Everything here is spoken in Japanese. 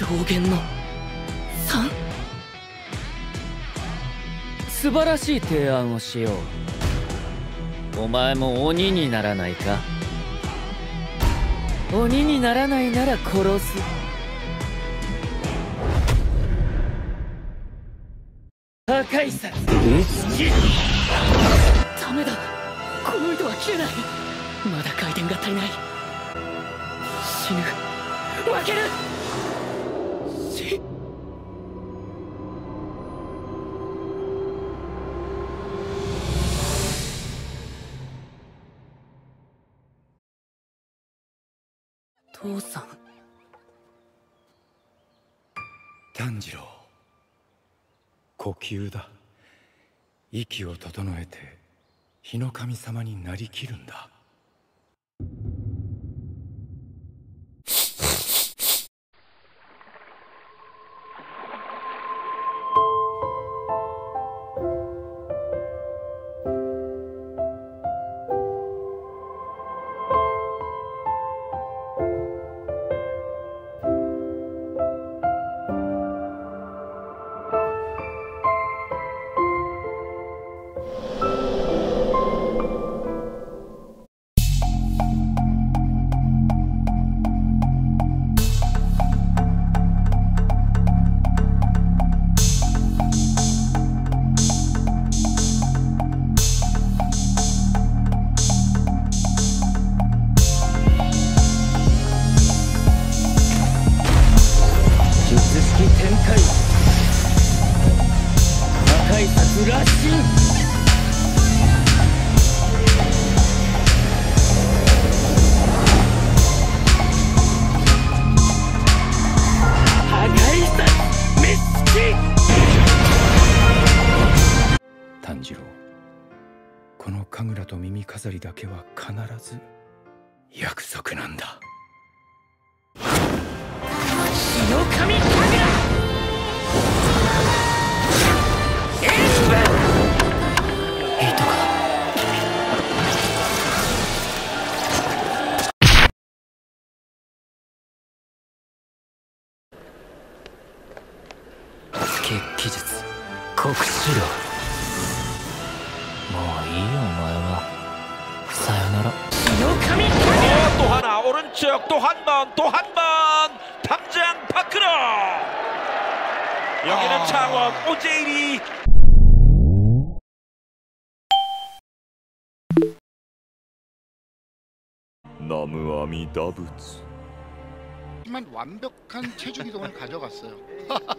上限の 3? 素晴らしい提案をしよう。お前も鬼にならないか？鬼にならないなら殺す。破壊殺ダメだ。この糸は切れない。まだ回転が足りない。死ぬ。負ける。父さん。炭治郎呼吸だ。息を整えて日の神様になりきるんだ。術式展開。破壊殺羅針神楽と耳飾りだけは必ず約束なんだ。日の神神糸が血気術。国士郎も ういいよお前はさよなら日の神神 어, 또 하나 오른쪽 또 한 번 또 한 번 당장 밖으로 여기는 창원 오제일이 나무 아미다仏 하지만 완벽한 체중 이동을 가져갔어요.